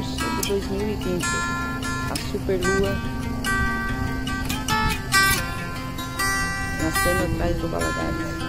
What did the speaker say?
de março de 2020. A superlua nascendo atrás do Valadares.